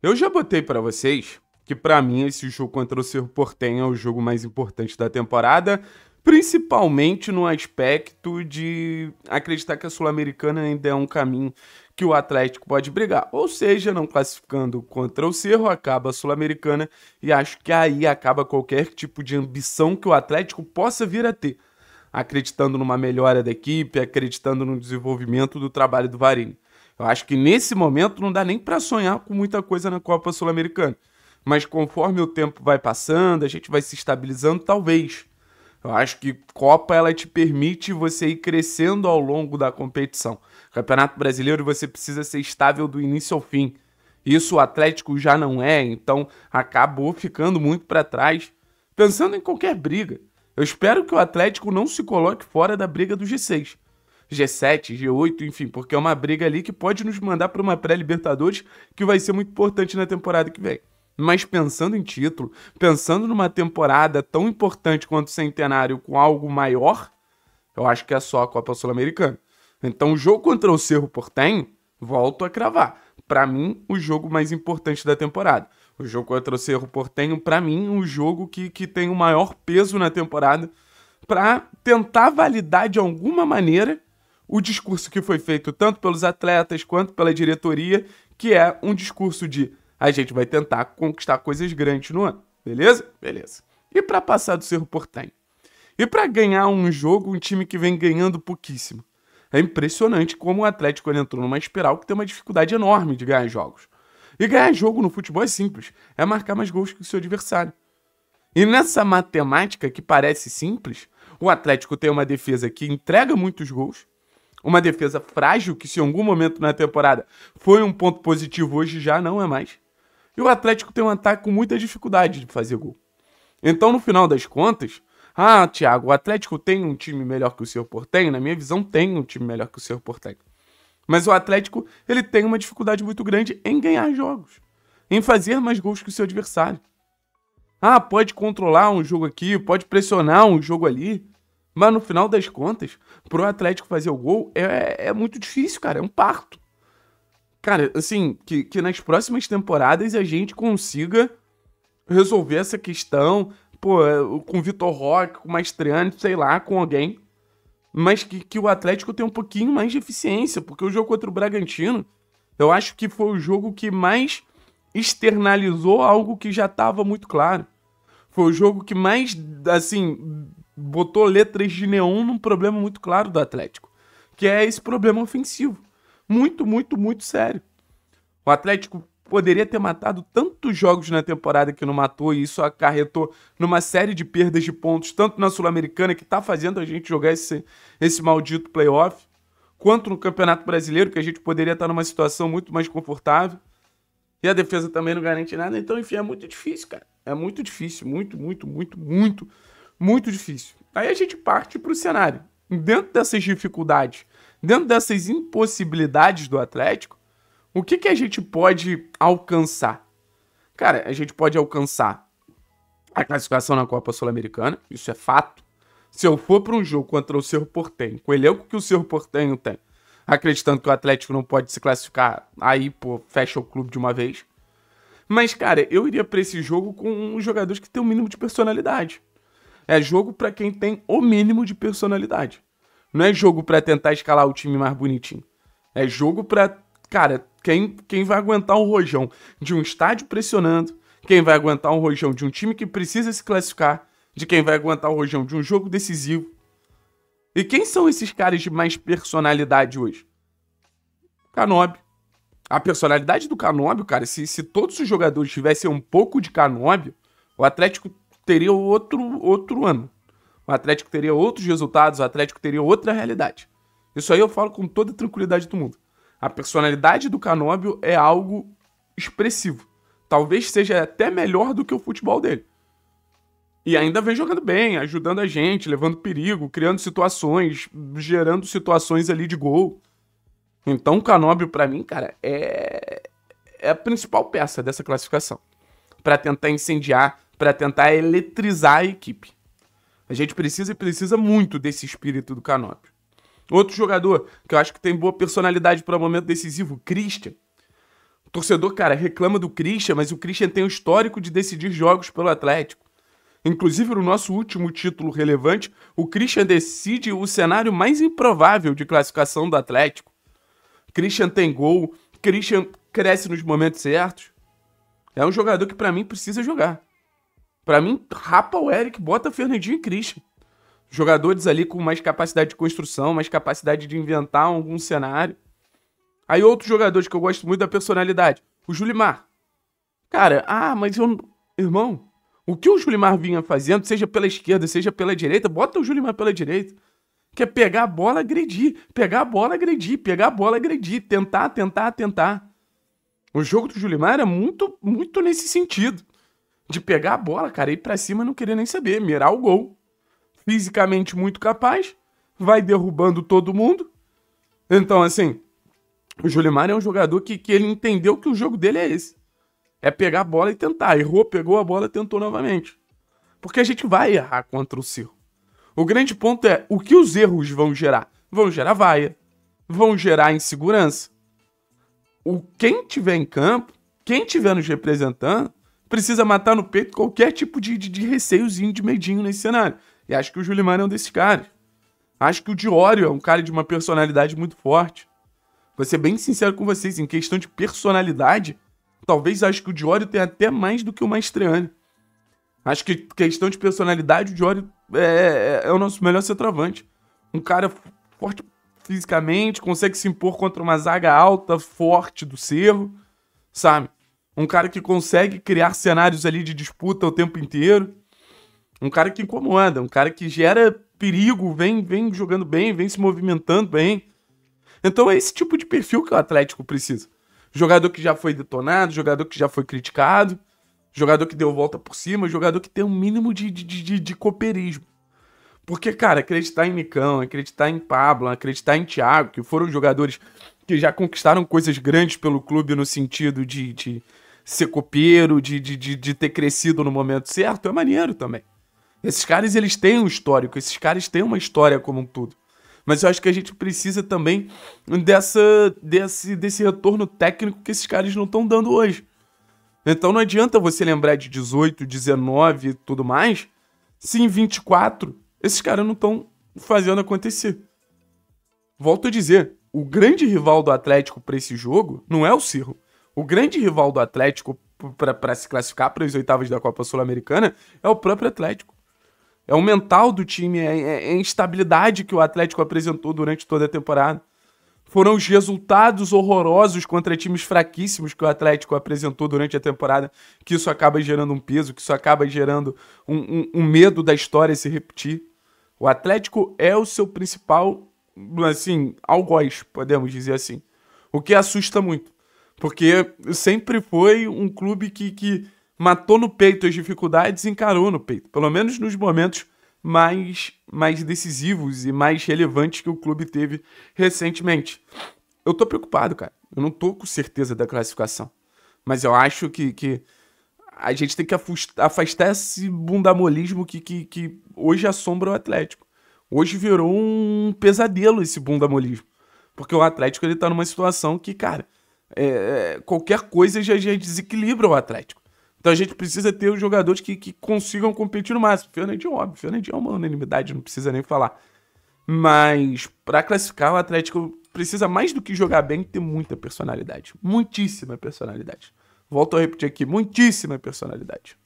Eu já botei para vocês que para mim esse jogo contra o Cerro Portenho é o jogo mais importante da temporada, principalmente no aspecto de acreditar que a Sul-Americana ainda é um caminho que o Atlético pode brigar. Ou seja, não classificando contra o Cerro, acaba a Sul-Americana e acho que aí acaba qualquer tipo de ambição que o Atlético possa vir a ter, acreditando numa melhora da equipe, acreditando no desenvolvimento do trabalho do Varini. Eu acho que nesse momento não dá nem para sonhar com muita coisa na Copa Sul-Americana. Mas conforme o tempo vai passando, a gente vai se estabilizando, talvez. Eu acho que Copa ela te permite você ir crescendo ao longo da competição. Campeonato Brasileiro você precisa ser estável do início ao fim. Isso o Atlético já não é, então acabou ficando muito para trás, pensando em qualquer briga. Eu espero que o Atlético não se coloque fora da briga do G6. G7, G8, enfim, porque é uma briga ali que pode nos mandar para uma pré-Libertadores que vai ser muito importante na temporada que vem. Mas pensando em título, pensando numa temporada tão importante quanto o Centenário com algo maior, eu acho que é só a Copa Sul-Americana. Então, o jogo contra o Cerro Portenho, volto a cravar. Para mim, o jogo mais importante da temporada. O jogo contra o Cerro Portenho, para mim, o jogo que, que tem o maior peso na temporada para tentar validar de alguma maneira o discurso que foi feito tanto pelos atletas quanto pela diretoria, que é um discurso de a gente vai tentar conquistar coisas grandes no ano, beleza? Beleza. E para passar do Cerro Portenho? E para ganhar um jogo, um time que vem ganhando pouquíssimo? É impressionante como o Atlético entrou numa espiral que tem uma dificuldade enorme de ganhar jogos. E ganhar jogo no futebol é simples, é marcar mais gols que o seu adversário. E nessa matemática que parece simples, o Atlético tem uma defesa que entrega muitos gols, uma defesa frágil, que se em algum momento na temporada foi um ponto positivo, hoje já não é mais. E o Atlético tem um ataque com muita dificuldade de fazer gol. Então, no final das contas, ah, Thiago, o Atlético tem um time melhor que o seu Portenho? Na minha visão, tem um time melhor que o seu Portenho. Mas o Atlético, ele tem uma dificuldade muito grande em ganhar jogos, em fazer mais gols que o seu adversário. Ah, pode controlar um jogo aqui, pode pressionar um jogo ali, mas no final das contas, pro Atlético fazer o gol é, é muito difícil, cara. É um parto. Cara, assim, que, que nas próximas temporadas a gente consiga resolver essa questão, pô, com o Vitor Roque, com o Mastriani, sei lá, com alguém. Mas que, que o Atlético tem um pouquinho mais de eficiência, porque o jogo contra o Bragantino, eu acho que foi o jogo que mais externalizou algo que já estava muito claro. Foi o jogo que mais, assim, botou letras de neon num problema muito claro do Atlético, que é esse problema ofensivo. Muito, muito, muito sério. O Atlético poderia ter matado tantos jogos na temporada que não matou, e isso acarretou numa série de perdas de pontos, tanto na Sul-Americana, que está fazendo a gente jogar esse, esse maldito playoff, quanto no Campeonato Brasileiro, que a gente poderia estar numa situação muito mais confortável. E a defesa também não garante nada, então, enfim, é muito difícil, cara. É muito difícil, muito, muito, muito, muito muito difícil. Aí a gente parte para o cenário. Dentro dessas dificuldades, dentro dessas impossibilidades do Atlético, o que, que a gente pode alcançar? Cara, a gente pode alcançar a classificação na Copa Sul-Americana, isso é fato. Se eu for para um jogo contra o Cerro Portenho, com o elenco que o Cerro Portenho tem, acreditando que o Atlético não pode se classificar, aí, pô, fecha o clube de uma vez. Mas, cara, eu iria para esse jogo com jogadores que têm um mínimo de personalidade. É jogo para quem tem o mínimo de personalidade. Não é jogo para tentar escalar o time mais bonitinho. É jogo para, cara, quem, quem vai aguentar um rojão de um estádio pressionando, quem vai aguentar um rojão de um time que precisa se classificar, de quem vai aguentar o rojão de um jogo decisivo. E quem são esses caras de mais personalidade hoje? Canobi. A personalidade do Canóbio, cara, se, se todos os jogadores tivessem um pouco de Canóbio, o Atlético teria outro, outro ano. O Atlético teria outros resultados, o Atlético teria outra realidade. Isso aí eu falo com toda a tranquilidade do mundo. A personalidade do Canóbio é algo expressivo. Talvez seja até melhor do que o futebol dele. E ainda vem jogando bem, ajudando a gente, levando perigo, criando situações, gerando situações ali de gol. Então o Canóbio, para mim, cara, é... é a principal peça dessa classificação. para tentar incendiar para tentar eletrizar a equipe. A gente precisa e precisa muito desse espírito do Canópio. Outro jogador que eu acho que tem boa personalidade para o momento decisivo, Christian. O torcedor, cara, reclama do Christian, mas o Christian tem o histórico de decidir jogos pelo Atlético. Inclusive, no nosso último título relevante, o Christian decide o cenário mais improvável de classificação do Atlético. Christian tem gol, Christian cresce nos momentos certos. É um jogador que, para mim, precisa jogar. Para mim, rapa o Eric, bota Fernandinho e Christian. Jogadores ali com mais capacidade de construção, mais capacidade de inventar algum cenário. Aí outros jogadores que eu gosto muito da personalidade. O Julimar. Cara, ah, mas eu. Irmão, o que o Julimar vinha fazendo, seja pela esquerda, seja pela direita, bota o Julimar pela direita. Que é pegar a bola, agredir. Pegar a bola, agredir. Pegar a bola, agredir. Tentar, tentar, tentar. O jogo do Julimar é muito, muito nesse sentido. De pegar a bola, cara, ir pra cima não querer nem saber. Mirar o gol. Fisicamente muito capaz. Vai derrubando todo mundo. Então, assim, o Julimar é um jogador que, que ele entendeu que o jogo dele é esse. É pegar a bola e tentar. Errou, pegou a bola, tentou novamente. Porque a gente vai errar contra o Cirro. O grande ponto é o que os erros vão gerar? Vão gerar vaia, vão gerar insegurança. O quem tiver em campo, quem tiver nos representando, precisa matar no peito qualquer tipo de, de, de receiozinho, de medinho nesse cenário. E acho que o Julimar é um desses caras. Acho que o Diório é um cara de uma personalidade muito forte. Vou ser bem sincero com vocês, em questão de personalidade, Talvez acho que o Diório tem até mais do que o Maestreani. Acho que questão de personalidade, o Diório é, é, é o nosso melhor centroavante. Um cara forte fisicamente, consegue se impor contra uma zaga alta, forte do Cerro, sabe? Um cara que consegue criar cenários ali de disputa o tempo inteiro. Um cara que incomoda, um cara que gera perigo, vem, vem jogando bem, vem se movimentando bem. Então é esse tipo de perfil que o Atlético precisa. Jogador que já foi detonado, jogador que já foi criticado, jogador que deu volta por cima, jogador que tem um mínimo de, de, de, de cooperismo. Porque, cara, acreditar em Nicão, acreditar em Pablo, acreditar em Thiago, que foram jogadores que já conquistaram coisas grandes pelo clube no sentido de, de ser copeiro, de, de, de, de ter crescido no momento certo, é maneiro também. Esses caras, eles têm um histórico, esses caras têm uma história como um todo. Mas eu acho que a gente precisa também dessa, desse, desse retorno técnico que esses caras não estão dando hoje. Então não adianta você lembrar de 18, 19 e tudo mais, se em 24 esses caras não estão fazendo acontecer. Volto a dizer, o grande rival do Atlético para esse jogo não é o Cirro. O grande rival do Atlético para se classificar para as oitavas da Copa Sul-Americana é o próprio Atlético. É o mental do time, é, é, é a instabilidade que o Atlético apresentou durante toda a temporada. Foram os resultados horrorosos contra times fraquíssimos que o Atlético apresentou durante a temporada, que isso acaba gerando um peso, que isso acaba gerando um, um, um medo da história se repetir. O Atlético é o seu principal, assim, algoz, podemos dizer assim. O que assusta muito. Porque sempre foi um clube que, que matou no peito as dificuldades e encarou no peito. Pelo menos nos momentos mais, mais decisivos e mais relevantes que o clube teve recentemente. Eu tô preocupado, cara. Eu não tô com certeza da classificação. Mas eu acho que, que a gente tem que afastar esse bundamolismo que, que, que hoje assombra o Atlético. Hoje virou um pesadelo esse bundamolismo. Porque o Atlético ele tá numa situação que, cara, é qualquer coisa já, já desequilibra o Atlético. Então a gente precisa ter os jogadores que, que consigam competir no máximo. Fernandinho, óbvio, Fernandinho é uma unanimidade, não precisa nem falar. Mas para classificar, o Atlético precisa mais do que jogar bem, ter muita personalidade. Muitíssima personalidade. Volto a repetir aqui, muitíssima personalidade.